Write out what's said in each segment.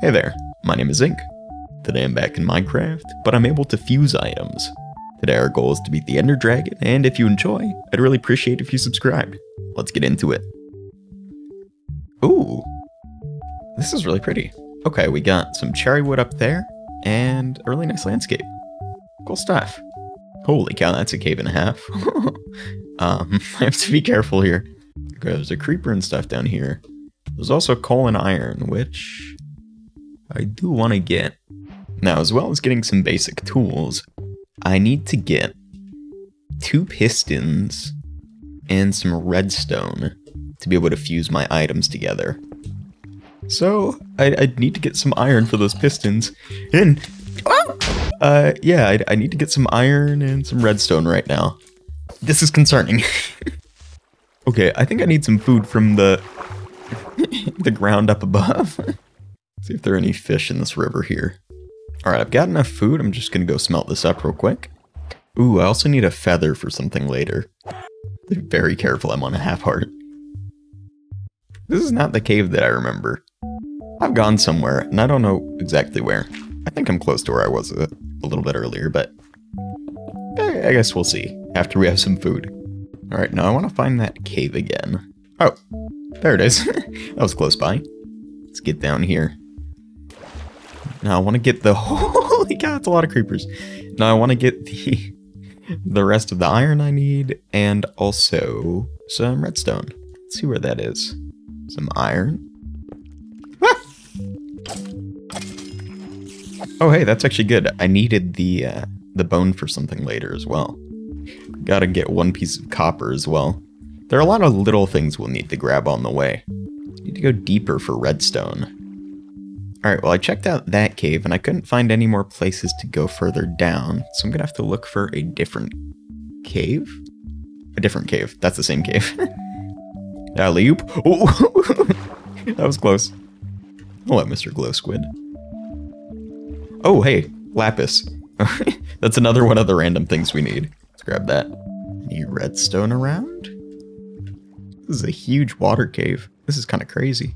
Hey there, my name is Zinc. Today I'm back in Minecraft, but I'm able to fuse items. Today our goal is to beat the Ender Dragon, and if you enjoy, I'd really appreciate if you subscribed. Let's get into it. Ooh, this is really pretty. Okay, we got some cherry wood up there, and a really nice landscape. Cool stuff. Holy cow, that's a cave and a half. um, I have to be careful here. There's a creeper and stuff down here. There's also coal and iron, which I do want to get. Now, as well as getting some basic tools, I need to get two pistons and some redstone to be able to fuse my items together. So, I, I need to get some iron for those pistons, and uh, yeah, I, I need to get some iron and some redstone right now. This is concerning. okay, I think I need some food from the the ground up above. See if there are any fish in this river here. Alright, I've got enough food. I'm just gonna go smelt this up real quick. Ooh, I also need a feather for something later. Be very careful, I'm on a half heart. This is not the cave that I remember. I've gone somewhere, and I don't know exactly where. I think I'm close to where I was a, a little bit earlier, but I, I guess we'll see after we have some food. Alright, now I want to find that cave again. Oh, there it is. that was close by. Let's get down here. Now I want to get the holy cow, it's a lot of creepers. Now I want to get the the rest of the iron I need and also some redstone. Let's see where that is. Some iron. Ah! Oh hey, that's actually good. I needed the uh, the bone for something later as well. Gotta get one piece of copper as well. There are a lot of little things we'll need to grab on the way. Need to go deeper for redstone. Alright, well I checked out that cave and I couldn't find any more places to go further down, so I'm gonna have to look for a different cave? A different cave. That's the same cave. Alley oop. Oh, that was close. Let Mr. Glow Squid. Oh, hey, lapis. That's another one of the random things we need. Let's grab that. Any redstone around? This is a huge water cave. This is kind of crazy.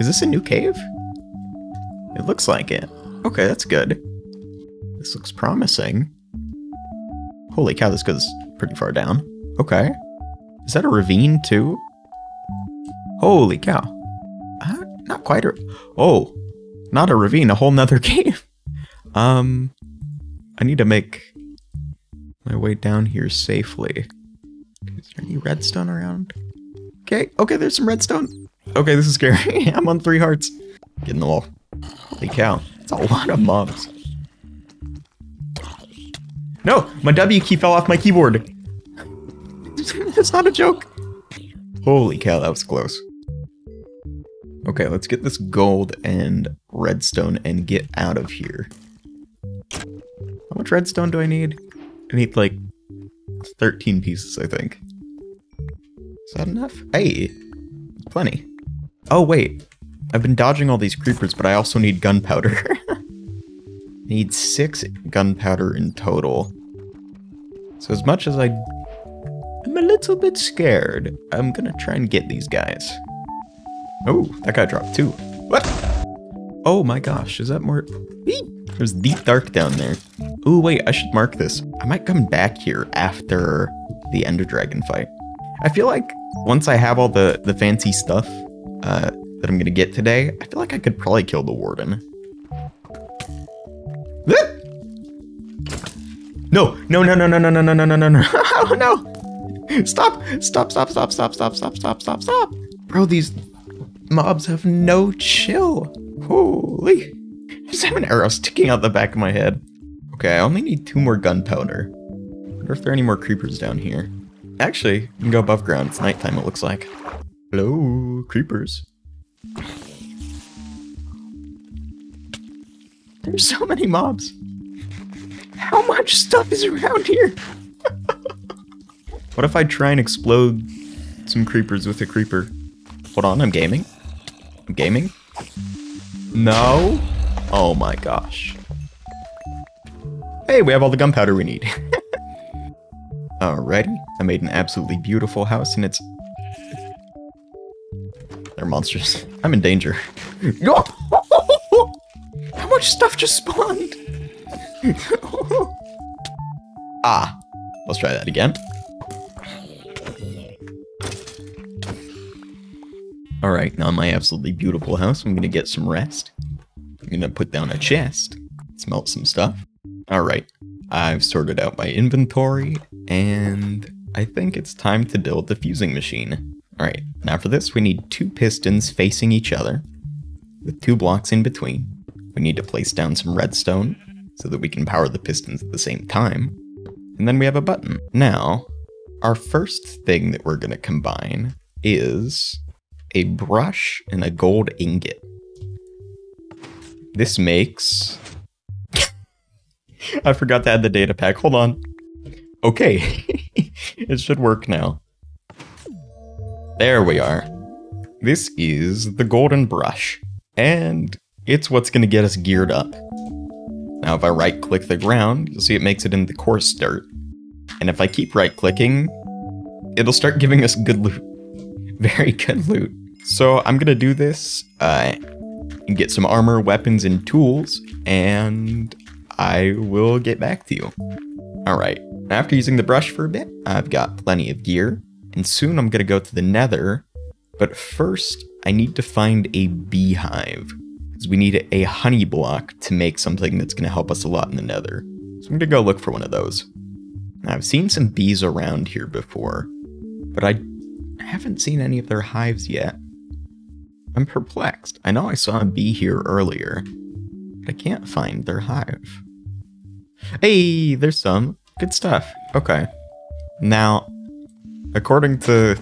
Is this a new cave? It looks like it. Okay, that's good. This looks promising. Holy cow, this goes pretty far down. Okay. Is that a ravine too? Holy cow. Uh, not quite a... Oh, not a ravine, a whole nother cave. Um, I need to make my way down here safely. Is there any redstone around? Okay, okay, there's some redstone. Okay, this is scary. I'm on three hearts. Getting the wall. Holy cow. It's a lot of mobs. No! My W key fell off my keyboard. It's not a joke. Holy cow, that was close. Okay, let's get this gold and redstone and get out of here. How much redstone do I need? I need like 13 pieces, I think. Is that enough? Hey, plenty. Oh, wait. I've been dodging all these creepers, but I also need gunpowder. need six gunpowder in total. So as much as I... I'm a little bit scared, I'm gonna try and get these guys. Oh, that guy dropped two. What? Oh my gosh, is that more... There's deep dark down there. Ooh, wait, I should mark this. I might come back here after the Ender Dragon fight. I feel like once I have all the, the fancy stuff, uh, that I'm gonna get today, I feel like I could probably kill the warden. No, no, no, no, no, no, no, no, no, no, no, no, oh, no! Stop! Stop, stop, stop, stop, stop, stop, stop, stop, stop! Bro, these mobs have no chill. Holy. I just have an arrow sticking out the back of my head. Okay, I only need two more gunpowder. wonder if there are any more creepers down here. Actually, you can go above ground. It's nighttime, it looks like. Hello, creepers. There's so many mobs. How much stuff is around here? what if I try and explode some creepers with a creeper? Hold on, I'm gaming. I'm gaming. No. Oh my gosh. Hey, we have all the gunpowder we need. Alrighty, I made an absolutely beautiful house and it's they're monsters. I'm in danger. How much stuff just spawned? ah, let's try that again. All right, now in my absolutely beautiful house, I'm gonna get some rest. I'm gonna put down a chest, smelt some stuff. All right, I've sorted out my inventory, and I think it's time to build the fusing machine. All right, now for this, we need two pistons facing each other, with two blocks in between. We need to place down some redstone, so that we can power the pistons at the same time. And then we have a button. Now, our first thing that we're gonna combine is a brush and a gold ingot. This makes... I forgot to add the data pack. Hold on. Okay. it should work now. There we are. This is the golden brush. And it's what's going to get us geared up. Now if I right click the ground, you'll see it makes it into coarse dirt. And if I keep right clicking, it'll start giving us good loot. Very good loot. So I'm gonna do this, uh, get some armor, weapons, and tools, and I will get back to you. Alright, after using the brush for a bit, I've got plenty of gear, and soon I'm gonna go to the nether, but first I need to find a beehive, because we need a honey block to make something that's gonna help us a lot in the nether. So I'm gonna go look for one of those. Now, I've seen some bees around here before, but I haven't seen any of their hives yet. I'm perplexed. I know I saw a bee here earlier, but I can't find their hive. Hey, there's some. Good stuff. Okay. Now, according to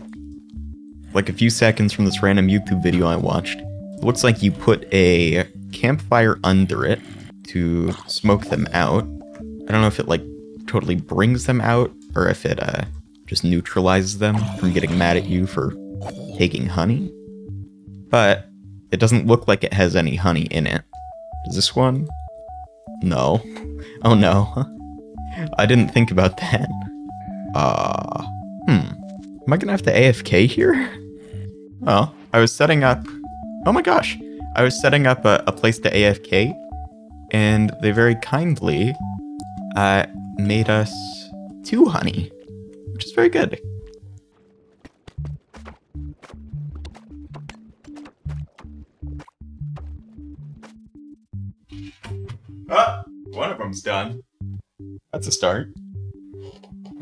like a few seconds from this random YouTube video I watched, looks like you put a campfire under it to smoke them out. I don't know if it like totally brings them out or if it uh, just neutralizes them from getting mad at you for taking honey. But it doesn't look like it has any honey in it. Does this one? No. Oh no. I didn't think about that. Uh, hmm. Am I gonna have to AFK here? Oh, I was setting up... Oh my gosh! I was setting up a, a place to AFK, and they very kindly uh, made us two honey, which is very good. Ah, one of them's done. That's a start.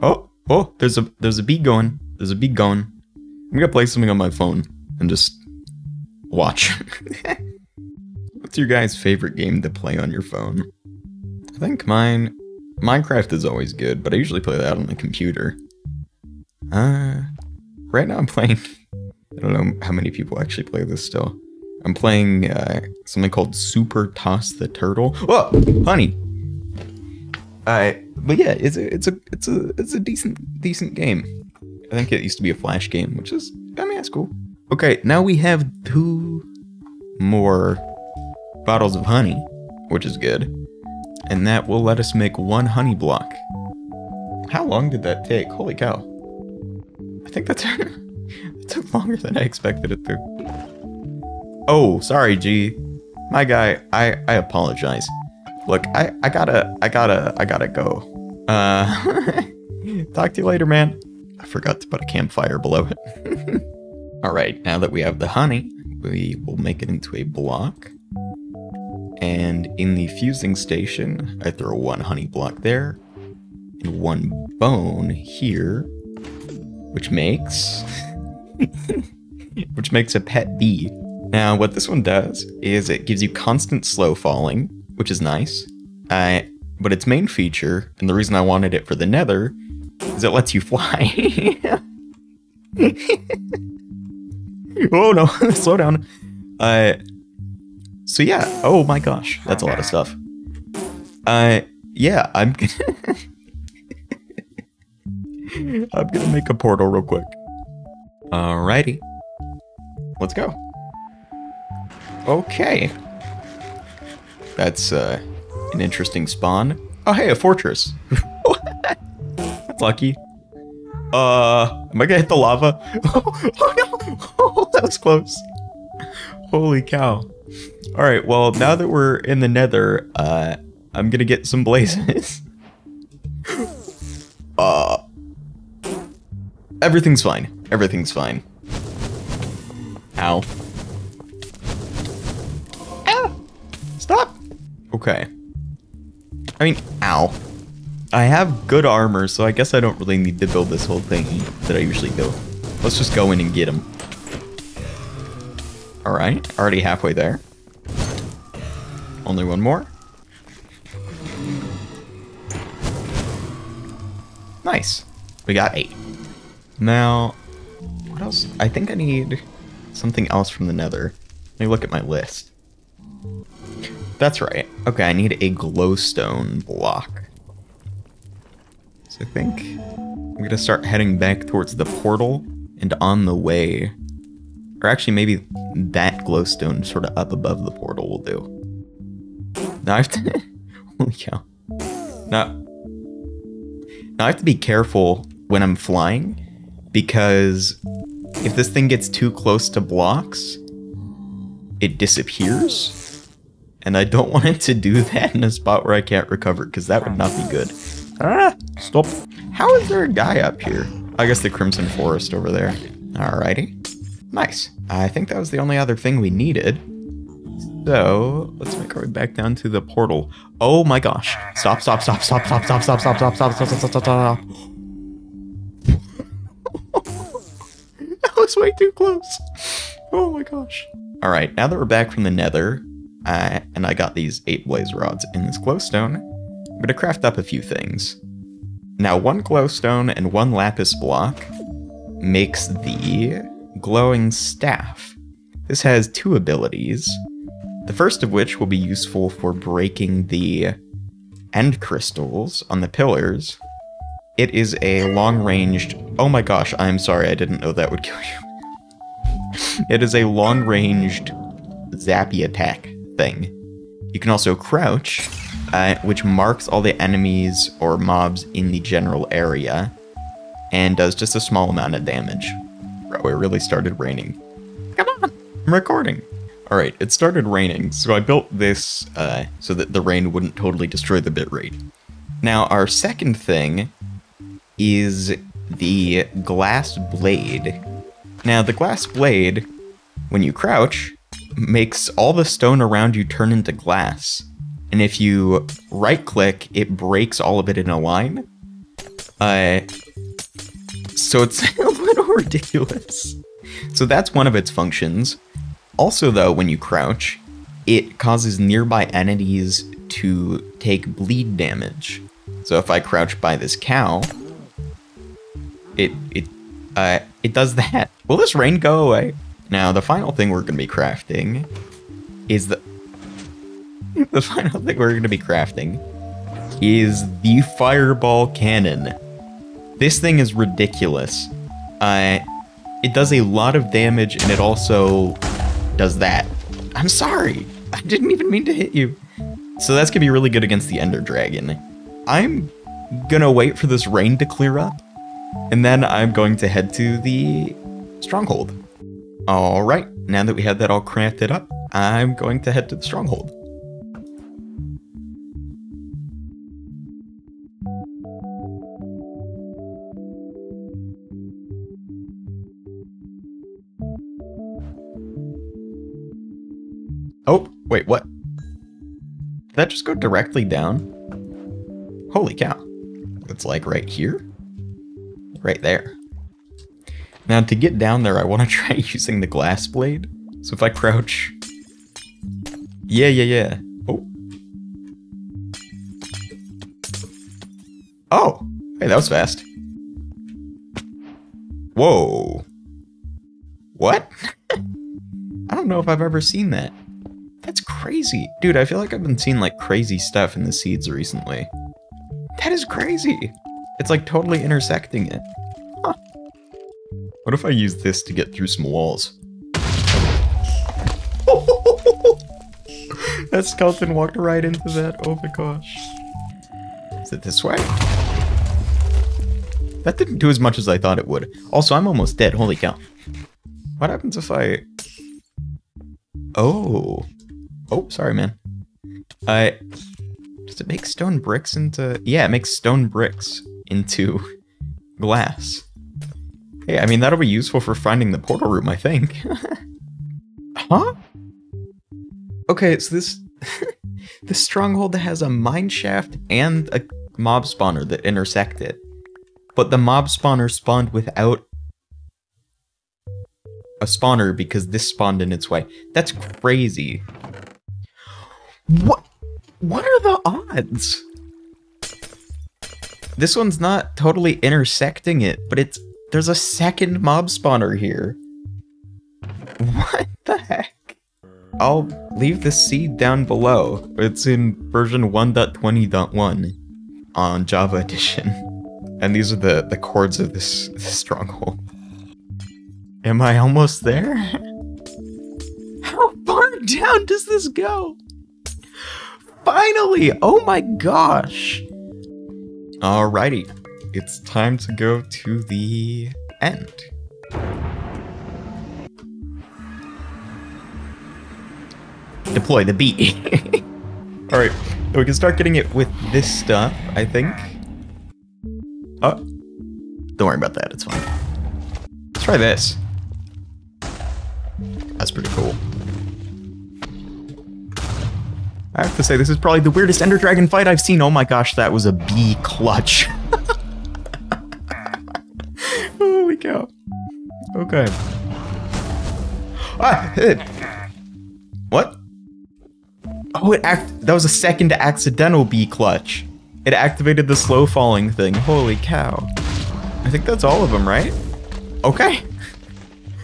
Oh, oh, there's a there's a bee going. There's a bee going. I'm gonna play something on my phone and just watch. What's your guys' favorite game to play on your phone? I think mine Minecraft is always good, but I usually play that on the computer. Uh right now I'm playing I don't know how many people actually play this still. I'm playing uh, something called Super Toss the Turtle. Oh, honey. Uh, but yeah, it's a it's a it's a it's a decent decent game. I think it used to be a flash game, which is I mean that's cool. Okay, now we have two more bottles of honey, which is good, and that will let us make one honey block. How long did that take? Holy cow! I think that's it took longer than I expected it to. Oh, sorry, G. My guy, I, I apologize. Look, I, I gotta, I gotta, I gotta go. Uh, talk to you later, man. I forgot to put a campfire below it. All right, now that we have the honey, we will make it into a block. And in the fusing station, I throw one honey block there, and one bone here, which makes, which makes a pet bee. Now, what this one does is it gives you constant slow falling, which is nice. Uh, but its main feature, and the reason I wanted it for the nether, is it lets you fly. oh no, slow down. Uh, so yeah, oh my gosh, that's a lot of stuff. Uh, yeah, I'm gonna... I'm gonna make a portal real quick. Alrighty. Let's go. Okay. That's uh, an interesting spawn. Oh, hey, a fortress. Lucky. Uh, am I gonna hit the lava? oh, no! Oh, that was close. Holy cow. Alright, well, now that we're in the nether, uh, I'm gonna get some blazes. uh, everything's fine. Everything's fine. Ow. Ah! Stop! Okay. I mean, ow. I have good armor, so I guess I don't really need to build this whole thing that I usually do. Let's just go in and get him. Alright, already halfway there. Only one more. Nice. We got eight. Now, what else? I think I need something else from the nether. Let me look at my list. That's right. Okay, I need a glowstone block. So I think I'm gonna start heading back towards the portal and on the way, or actually maybe that glowstone sort of up above the portal will do. Now I have to, holy cow. Now, now I have to be careful when I'm flying because if this thing gets too close to blocks, it disappears. And I don't want it to do that in a spot where I can't recover because that would not be good. Ah, stop. How is there a guy up here? I guess the Crimson Forest over there. Alrighty. Nice. I think that was the only other thing we needed. So, let's make our way back down to the portal. Oh my gosh. Stop, stop, stop, stop, stop, stop, stop, stop, stop, stop, stop, stop, stop, stop. That was way too close. Oh my gosh. Alright, now that we're back from the nether, uh, and I got these eight blaze rods in this glowstone, I'm to craft up a few things. Now, one glowstone and one lapis block makes the glowing staff. This has two abilities, the first of which will be useful for breaking the end crystals on the pillars. It is a long-ranged... Oh my gosh, I'm sorry, I didn't know that would kill you. it is a long-ranged zappy attack thing. You can also crouch, uh, which marks all the enemies or mobs in the general area, and does just a small amount of damage. Bro, it really started raining. Come on, I'm recording. All right, it started raining, so I built this uh, so that the rain wouldn't totally destroy the bitrate. Now, our second thing is the glass blade. Now, the glass blade, when you crouch, makes all the stone around you turn into glass. And if you right click, it breaks all of it in a line. Uh, so it's a little ridiculous. So that's one of its functions. Also, though, when you crouch, it causes nearby entities to take bleed damage. So if I crouch by this cow, it it uh it does that. Will this rain go away? Now the final thing we're gonna be crafting is the the final thing we're gonna be crafting is the fireball cannon. This thing is ridiculous. Uh it does a lot of damage and it also does that. I'm sorry. I didn't even mean to hit you. So that's gonna be really good against the Ender Dragon. I'm gonna wait for this rain to clear up, and then I'm going to head to the stronghold. Alright, now that we have that all crafted up, I'm going to head to the stronghold. That just go directly down? Holy cow. It's like right here? Right there. Now to get down there, I want to try using the glass blade. So if I crouch... Yeah, yeah, yeah. Oh. Oh! Hey, that was fast. Whoa. What? I don't know if I've ever seen that. That's crazy. Dude, I feel like I've been seeing like crazy stuff in the seeds recently. That is crazy. It's like totally intersecting it. Huh. What if I use this to get through some walls? that skeleton walked right into that. Oh my gosh. Is it this way? That didn't do as much as I thought it would. Also, I'm almost dead. Holy cow. What happens if I Oh. Oh, sorry, man. Uh, does it make stone bricks into... Yeah, it makes stone bricks into glass. Hey, I mean, that'll be useful for finding the portal room, I think. huh? Okay, so this... this stronghold has a mine shaft and a mob spawner that intersect it. But the mob spawner spawned without a spawner because this spawned in its way. That's crazy. What? What are the odds? This one's not totally intersecting it, but it's there's a second mob spawner here. What the heck? I'll leave the seed down below. It's in version 1.20.1 on Java Edition. And these are the, the coords of this, this stronghold. Am I almost there? How far down does this go? Finally! Oh my gosh! Alrighty, it's time to go to the end. Deploy the beat. Alright, we can start getting it with this stuff, I think. Oh, don't worry about that, it's fine. Let's try this. That's pretty cool. I have to say, this is probably the weirdest Ender Dragon fight I've seen. Oh my gosh, that was a bee clutch. Holy cow. Okay. Ah, hit. What? Oh, it act that was a second accidental bee clutch. It activated the slow falling thing. Holy cow. I think that's all of them, right? Okay.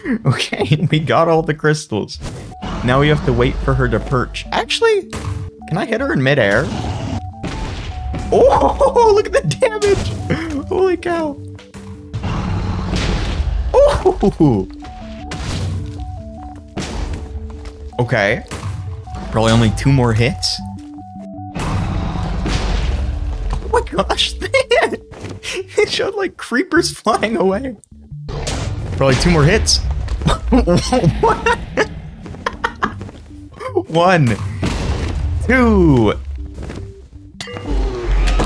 okay, we got all the crystals. Now we have to wait for her to perch. Actually, can I hit her in midair? Oh, look at the damage! Holy cow. Oh! Okay. Probably only two more hits. Oh my gosh, man! it showed like creepers flying away. Probably two more hits. One. Two.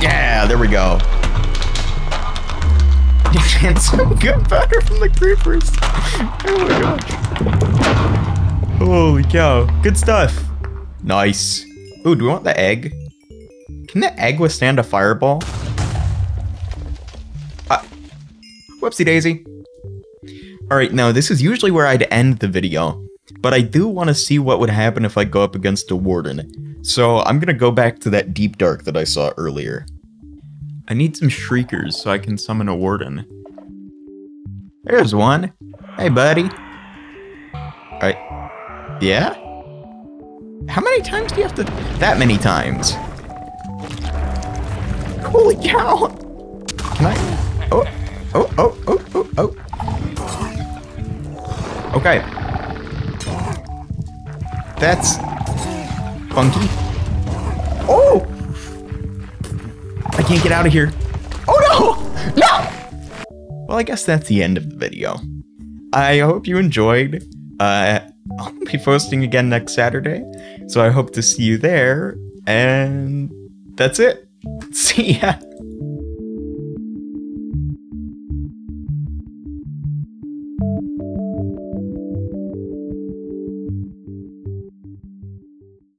Yeah, there we go. And some good better from the creepers. Oh my gosh. Holy cow. Good stuff. Nice. Ooh, do we want the egg? Can the egg withstand a fireball? Uh, whoopsie daisy. Alright, now this is usually where I'd end the video, but I do want to see what would happen if I go up against a warden. So I'm gonna go back to that deep dark that I saw earlier. I need some shriekers so I can summon a warden. There's one. Hey, buddy. Alright. Yeah? How many times do you have to... That many times. Holy cow! Can I... Oh, oh, oh, oh, oh, oh. Okay. That's... Funky. Oh! I can't get out of here. Oh no! No! Well, I guess that's the end of the video. I hope you enjoyed. Uh, I'll be posting again next Saturday, so I hope to see you there. And that's it. See ya.